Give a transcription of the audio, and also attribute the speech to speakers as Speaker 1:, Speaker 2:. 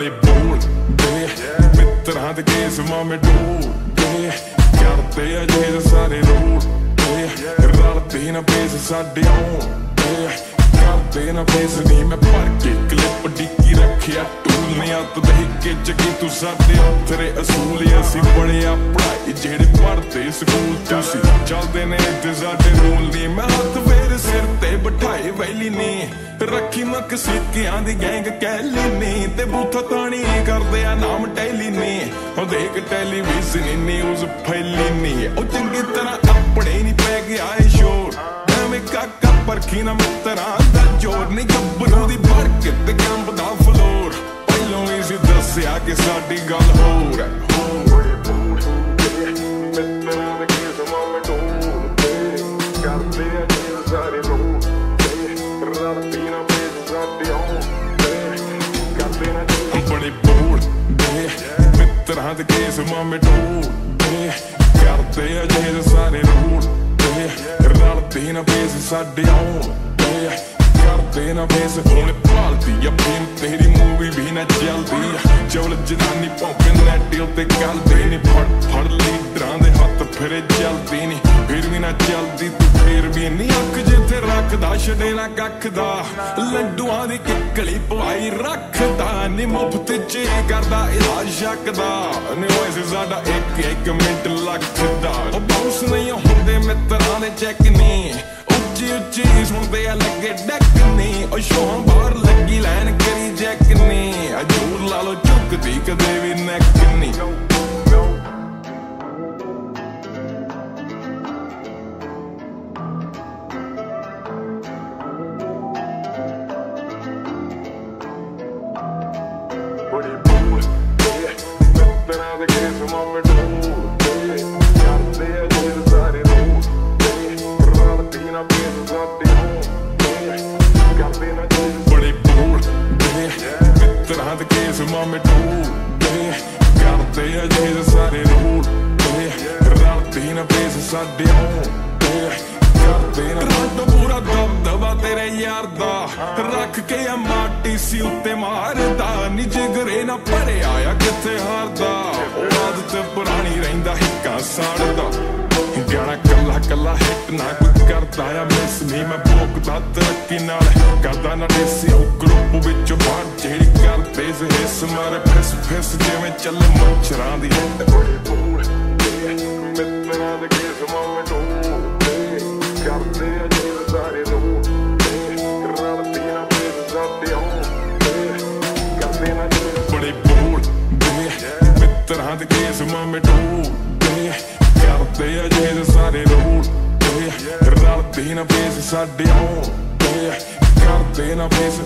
Speaker 1: ਬੜੇ ਬੋਲਦੇ ਮਿੱਤਰਾਂ ਦੇ ਕੇਸ ਮਾਮੇ ਡੋਲਦੇ ਕਰਦੇ ਆ ਜੇ ਸਾਰੇ ਰੋਲ ਰਲਦੇ ਨਾ ਪੇਸ ਸਾਡੇ ਆਉਂਦੇ ਕਰਦੇ ਨਾ ਪੇਸ ਮੈਂ ਭਰ ਕੇ ਕਲਿੱਪ ਡਿੱਕੀ ਰੱਖਿਆ। ਟੂਲ ਨੇ ਹੱਥ ਕੇ ਚੱਕੀ ਤੂੰ ਸਾਡੇ ਤੇਰੇ ਅਸੂਲ ਅਸੀਂ ਬੜਿਆ ਪੜਾਈ ਜਿਹੜੇ ਪੜਦੇ ਸਕੂਲ ਤੁਸੀਂ ਚੱਲਦੇ ਨੇ ਤੇ ਸਾਡੇ ਰੂਲ ਨਹੀਂ ਮੈਂ ਹੱਥ ਫੇਰ ਸਿਰ ਤੇ ਬਿਠਾਏ ਵੈਲੀ ਨੇ। ਰੱਖੀ ਮੱਕ ਸਿੱਕਿਆਂ ਦੀ ਗੈਂਗ ਕਹਿਲੀ ਨੇ। ਤੇ ਬੂਥਾ ਤਾਣੀ ਕਰਦੇ ਆ, ਨਾਮ ਟੈਲੀ ਨੇ। ਉਹ ਦੇਖ ਟੈਲੀਵਿਜ਼ਨ ਨਿਊਜ਼ ਫੈਲੀ ਨੇ। ਉਹ ਚੰਗੀ ਤਰ੍ਹਾਂ ਆਪਣੇ ਨਹੀਂ ਪੈ ਗਿਆ ਏ ਸ਼ੋਰ। ਐਵੇਂ ਕਾਕਾ ਪਰਖੀ ਨਾ ਮਿੱਤਰਾਂ ਜੋਰ ਨਹੀਂ ਗੱਭਰੂ ਦੀ ਭੜਕ ਤੇ ਕੰਬਦਾ ਫਲੋਰ। ਪਹਿਲੋਂ ਹੀ ਸੀ ਦੱਸਿਆ ਕਿ ਸਾਡੀ ਗੱਲ ਹੋਰ ਹੈ। ਹੋਰ ਮਿੱਤਰਾਂ ਦੇ ਕੇਸ ਮਾਮੇ ਕਰਦੇ ਆ ਜੀ ਸਾਰੇ ਰਲ ਕਰਦੇ ਬੜੇ ਮਿੱਤਰਾਂ ਦੇ ਕੇਸ ਮਾਮੇ ਢੋਲਦੇ ਕਰਦੇ ਆ ਜੀ ਸਾਰੇ ਲੋਕ ਰਲਦੇ ਨਾ ਪੇਸ ਸਾਡੇ ਆਉਂਦੇ। ਕਰਦੇ ਨਾ ਪੇਸ ਹੁਣ ਭਾਲਦੀ ਆ। ਫੇਮ ਤੇਰੀ ਮੂਵੀ ਵੀ ਨਾ ਚੱਲਦੀ ਆ। ਚੌਲ ਜਨਾਨੀ ਭੌਂਕੇ ਨੈਟ ਉੱਤੇ ਗੱਲਦੀ ਨੀ। ਫੜ ਫੜ ਲੀਡਰਾਂ ਦੇ ਹੱਥ, ਫਿਰੇ ਚੱਲਦੀ ਨੀ। ਫਿਰ ਵੀ ਨਾ ਚੱਲਦੀ ਤੂੰ, ਫੇਰ ਵੀ ਨਹੀਂ ਅੱਖ ਜਿੱਥੇ ਰੱਖਦਾ, ਛੱਡੇ ਨਾ ਕੱਖ ਦਾ ਲੱਡੂਆਂ ਦੀ ਕਿੱਕਲੀ ਪਵਾਈ ਰੱਖਦਾ ਨੀ। ਮੁਫਤ ਚ ਕਰਦਾ, ਇਲਾਜ ਸ਼ੱਕ ਨੀ ਓਏ ਸਾਡਾ ਇੱਕ ਇੱਕ ਮਿੰਟ ਲੱਗਦਾ ਉਹ ਬਾਉਂਸ ਨਹੀਂ ਹੁੰਦੇ ਮਿੱਤਰਾਂ ਦੇ ਚੈੱਕ ਨਹੀਂ ਉੱਚੀ ਸੁਣਦੇ ਆ ਲੱਗੇ ਡੱਕ ਨਹੀਂ ਉਹ ਸ਼ੋਂ ਬਾਹਰ ਲੱਗੀ ਲੈਣ ਕਰੀ ਜੈਕ ਨਹੀਂ ਆ ਲਾ ਲੋ ਚੁੱਕਦੀ ਕਦੇ ਵੀ। ਮਿੱਤਰਾਂ ਦੇ ਕੇਸ ਮਾਮੇ ਢੋਲਦੇ ਕਰਦੇ ਆ ਜੀ ਸਾਰੇ ਰੋਲ ਰਲਦੀ ਨਾ ਪੇਸ ਸਾਡੇ ਹੋਂ ਕਰਦੇ ਨਾ ਰੱਬ ਪੂਰਾ ਦਬਦਬਾ ਤੇਰੇ ਯਾਰ ਦਾ। ਰੱਖ ਕੇ ਆ ਮਾਟੀ ਸੀ ਉੱਤੇ ਮਾਰਦਾ। ਨੀ ਜਿਗਰੇ ਨਾ ਭਰਿਆ ਆ ਕਿੱਥੇ ਹਾਰਦਾ। ਉਹ ਆਦਤ ਪੁਰਾਣੀ ਰਹਿੰਦਾ ਹਿੱਕਾ ਸਾੜਦਾ। ਗਾਣਾ ਕੱਲਾ ਕੱਲਾ ਹਿੱਟ ਨਾ ਕੋਈ ਕਰਦਾ ਆ ਮਿਸ ਨਹੀਂ ਮੈਂ ਭੋਗਦਾ ਤਰੱਕੀ ਨਾਲ ਕਰਦਾ ਨਾ ਦੇਸੀ ਉਹ ਗਰੁੱਪ ਵਿੱਚੋਂ ਬਾਹਰ ਜਿਹੜੀ ਕਰਦੇ ਸੇ ਹਿੱਸ ਮਾਰੇ, ਫਿਸ ਫਿਸ ਜਿਵੇਂ ਚੱਲੇ ਮੱਛਰਾਂ ਦੀ ਮਿੱਤਰਾਂ ਦੇ ਕੇਸ ਮਾਮੇ ਢੋਲਦੇ ਕਰਦੇ ਆ ਜੀ ਸਾਰੇ ਲੋਕ ਰਲਦੀ ਨਾ ਪੇਸ ਸਾਡੇ ਆਉਂਦੇ ਕਰਦੇ ਨਾ ਜੀ ਬੜੇ ਬੋਲਦੇ ਮਿੱਤਰਾਂ ਦੇ ਕੇਸ ਮਾਮੇ ਢੋਲਦੇ ਕਰਦੇ ਆ ਜੀ ਲੋਕ ਰਲਦੀ ਨਾ ਪੇਸ ਸਾਡੇ ਆਉਂਦੇ ਕਰਦੇ ਨਾ ਪੇਸ